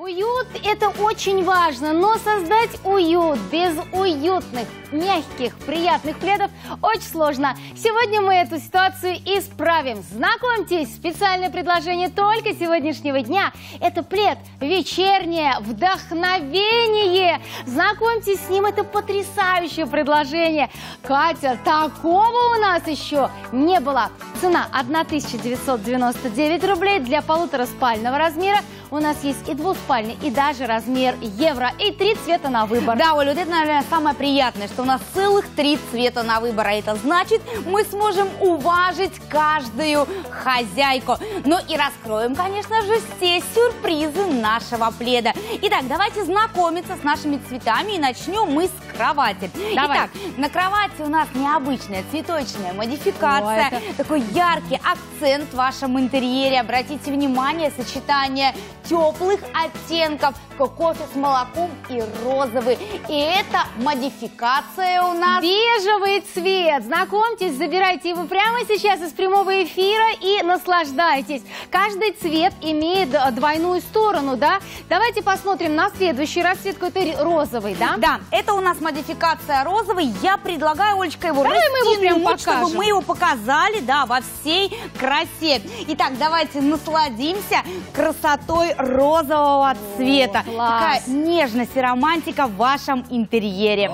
Уют – это очень важно, но создать уют без уютных, мягких, приятных пледов очень сложно. Сегодня мы эту ситуацию исправим. Знакомьтесь, специальное предложение только сегодняшнего дня – это плед «Вечернее вдохновение». Знакомьтесь с ним, это потрясающее предложение. Катя, такого у нас еще не было. Цена 1999 рублей для полутораспального размера. У нас есть и двуспальный, и даже размер евро, и три цвета на выбор. Да, Оля, вот это, наверное, самое приятное, что у нас целых три цвета на выбор. А это значит, мы сможем уважить каждую хозяйку. Ну и раскроем, конечно же, все сюрпризы нашего пледа. Итак, давайте знакомиться с нашими цветами и начнем мы с кровати. Давай. Итак, на кровати у нас необычная цветочная модификация. О, это- Такой яркий акцент в вашем интерьере. Обратите внимание, сочетание теплых оттенков, кофе с молоком и розовый. И это модификация у нас. Бежевый цвет. Знакомьтесь, забирайте его прямо сейчас из прямого эфира и наслаждайтесь. Каждый цвет имеет э, двойную сторону, да? Давайте посмотрим на следующий расцветку. Это розовый, да? Да, это у нас модификация розовый. Я предлагаю, Олечка, его Давай мы его прям растянуть, чтобы покажем. мы его показали, да, во всей красе. Итак, давайте насладимся красотой розового цвета. класс. Такая нежность и романтика в вашем интерьере.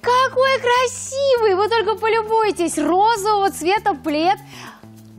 Какой красивый! Вы только полюбуйтесь. Розового цвета плед.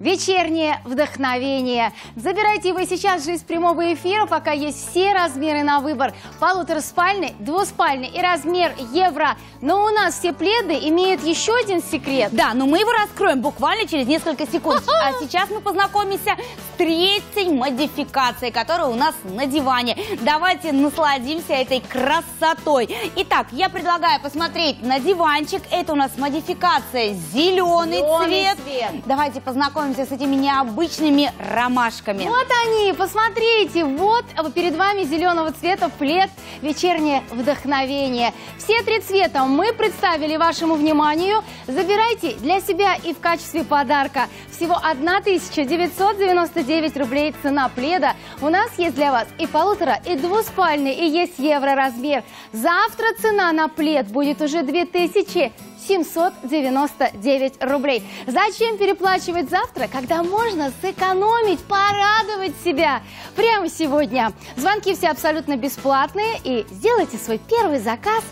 Вечернее вдохновение. Забирайте его сейчас же из прямого эфира, пока есть все размеры на выбор. Полутораспальный, двуспальный и размер евро. Но у нас все пледы имеют еще один секрет. Да, но мы его раскроем буквально через несколько секунд. А сейчас мы познакомимся с третьей модификацией, которая у нас на диване. Давайте насладимся этой красотой. Итак, я предлагаю посмотреть на диванчик. Это у нас модификация зеленый, Зеленый цвет. цвет. Давайте познакомимся с этими необычными ромашками. Вот они, посмотрите, вот перед вами зеленого цвета плед «Вечернее вдохновение». Все три цвета мы представили вашему вниманию. Забирайте для себя и в качестве подарка. Всего 1999 рублей цена пледа. У нас есть для вас и полутора, и двуспальный, и есть евро размер. Завтра цена на плед будет уже 2000 799 рублей. Зачем переплачивать завтра, когда можно сэкономить, порадовать себя прямо сегодня? Звонки все абсолютно бесплатные и сделайте свой первый заказ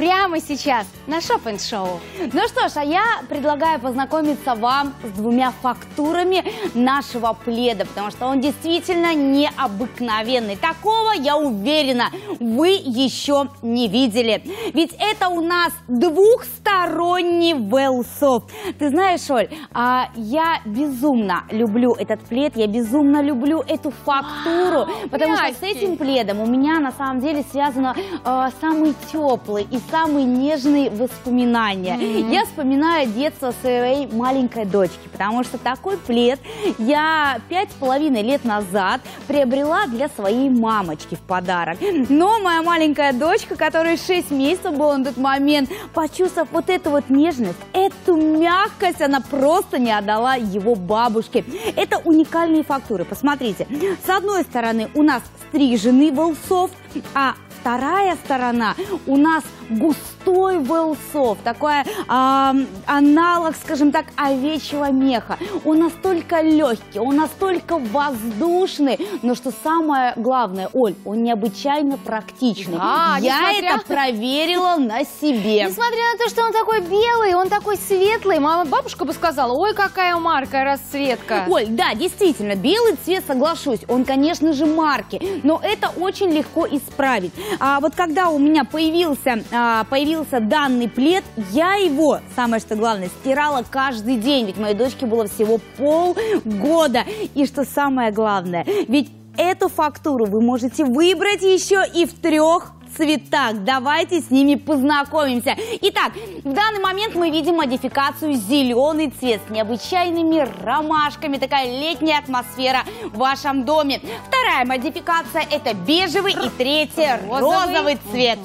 прямо сейчас на Shop Show. Ну что ж, а я предлагаю познакомиться вам с двумя фактурами нашего пледа, потому что он действительно необыкновенный. Такого, я уверена, вы еще не видели. Ведь это у нас двухсторонний велсофт. Ты знаешь, Оль, а, я безумно люблю этот плед, я безумно люблю эту фактуру, потому что с этим пледом у меня на самом деле связано э, самый теплый и самые нежные воспоминания. Я вспоминаю детство своей маленькой дочки, потому что такой плед я пять с половиной лет назад приобрела для своей мамочки в подарок. Но моя маленькая дочка, которой 6 месяцев была на тот момент, почувствовав вот эту вот нежность, эту мягкость, она просто не отдала его бабушке. Это уникальные фактуры. Посмотрите, с одной стороны у нас стриженный волсофт, а вторая сторона у нас густой велсов, такой а, аналог, скажем так, овечьего меха. Он настолько легкий, он настолько воздушный, но что самое главное, Оль, он необычайно практичный. Да, Я несмотря- это проверила на себе. Несмотря на то, что он такой белый, он такой светлый, мама, бабушка бы сказала, ой, какая марка, расцветка. Оль, да, действительно, белый цвет, соглашусь, он, конечно же, марки, но это очень легко исправить. А вот когда у меня появился, а, появился данный плед, я его, самое что главное, стирала каждый день, ведь моей дочке было всего полгода. И что самое главное, ведь эту фактуру вы можете выбрать еще и в трех цветах. Давайте с ними познакомимся. Итак, в данный момент мы видим модификацию зеленый цвет с необычайными ромашками. Такая летняя атмосфера в вашем доме. Вторая модификация это бежевый и третья розовый, Розовый. цвет.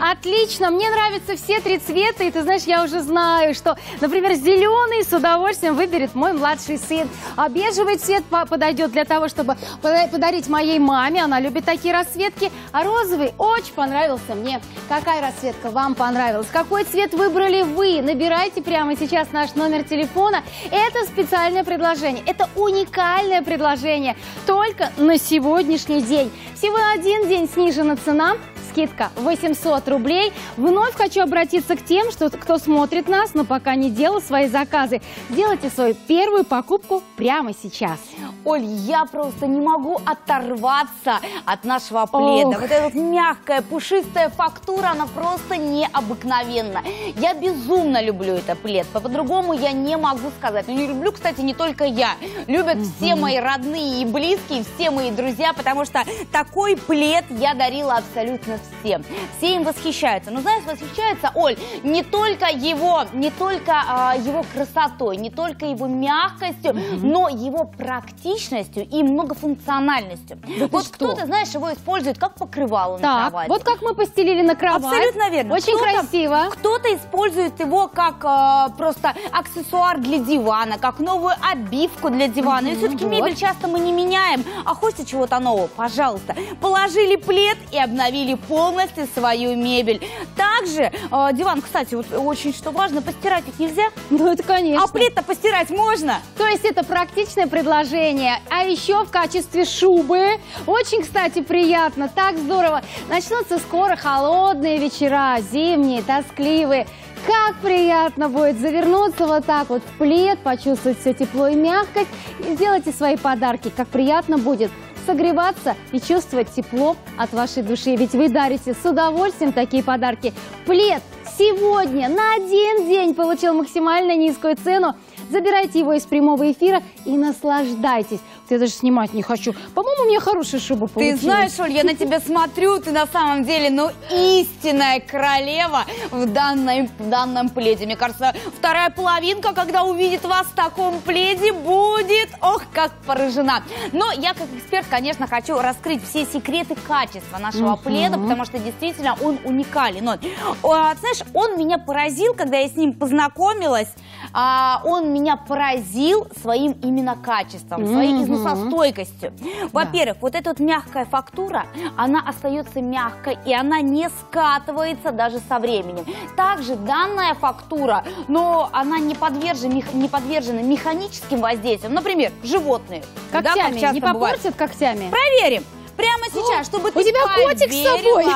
Отлично, мне нравятся все три цвета, и ты знаешь, я уже знаю, что, например, зеленый с удовольствием выберет мой младший сын, а бежевый цвет подойдет для того, чтобы подарить моей маме, она любит такие расцветки, а розовый очень понравился мне. Какая расцветка вам понравилась? Какой цвет выбрали вы? Набирайте прямо сейчас наш номер телефона. Это специальное предложение, это уникальное предложение, только на сегодняшний день. Всего один день снижена цена, скидка 800 рублей. Вновь хочу обратиться к тем, что, кто смотрит нас, но пока не делал свои заказы. Сделайте свою первую покупку прямо сейчас. Оль, я просто не могу оторваться от нашего пледа. Ох. Вот эта вот мягкая, пушистая фактура, она просто необыкновенна. Я безумно люблю этот плед. По-другому я не могу сказать. Но не люблю, кстати, не только я. Любят угу. все мои родные и близкие, все мои друзья, потому что такой плед я дарила абсолютно всем. Все им восхищаются. Но знаешь, восхищаются, Оль, не только его, не только а, его красотой, не только его мягкостью, угу. но его практичностью и многофункциональностью. Да вот кто-то, знаешь, его использует как покрывало так, на кровати. Вот как мы постелили на кровать. Абсолютно верно. Очень кто красиво. Кто-то использует его как э, просто аксессуар для дивана, как новую обивку для дивана. И все-таки вот. мебель часто мы не меняем. А хочется чего-то нового? Пожалуйста. Положили плед и обновили полностью свою мебель. Также э, диван, кстати, вот очень что важно, постирать их нельзя. Ну это конечно. А плед-то постирать можно. То есть это практичное предложение а еще в качестве шубы. Очень, кстати, приятно, так здорово. Начнутся скоро холодные вечера, зимние, тоскливые. Как приятно будет завернуться вот так вот в плед, почувствовать все тепло и мягкость и сделайте свои подарки. Как приятно будет согреваться и чувствовать тепло от вашей души. Ведь вы дарите с удовольствием такие подарки. Плед сегодня на один день получил максимально низкую цену Забирайте его из прямого эфира и наслаждайтесь. Я даже снимать не хочу. По-моему, у меня хорошая шуба получилась. Ты знаешь, Оль, я на тебя смотрю, ты на самом деле, ну, истинная королева в, данной, в данном пледе. Мне кажется, вторая половинка, когда увидит вас в таком пледе, будет, ох, как поражена. Но я, как эксперт, конечно, хочу раскрыть все секреты качества нашего пледа, потому что действительно он уникален. Он, а, знаешь, он меня поразил, когда я с ним познакомилась. А, он меня поразил своим именно качеством, своей износостойкостью. Во-первых, вот эта вот мягкая фактура, она остается мягкой, и она не скатывается даже со временем. Также данная фактура, но она не подвержена, не подвержена механическим воздействиям. Например, животные. Когтями, да, не попортят когтями? Проверим. Прямо сейчас, чтобы ты У тебя котик с собой.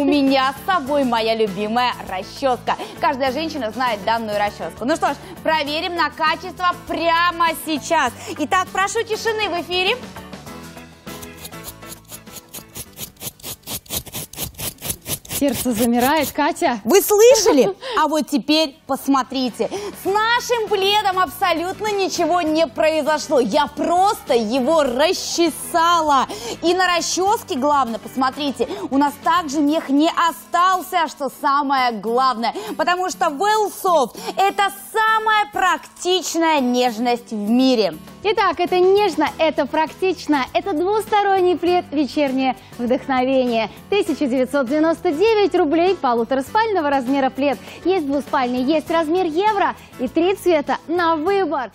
У меня с собой моя любимая расческа. Каждая женщина знает данную расческу. Ну что ж, проверим на качество прямо сейчас. Итак, прошу тишины в эфире. Сердце замирает, Катя. Вы слышали? А вот теперь посмотрите. С нашим пледом абсолютно ничего не произошло. Я просто его расчесала. И на расческе, главное, посмотрите, у нас также мех не остался, что самое главное. Потому что Well Soft – это самая практичная нежность в мире. Итак, это нежно, это практично, это двусторонний плед «Вечернее вдохновение». 1999 рублей полутораспального размера плед. Есть двуспальный, есть размер евро и три цвета на выбор.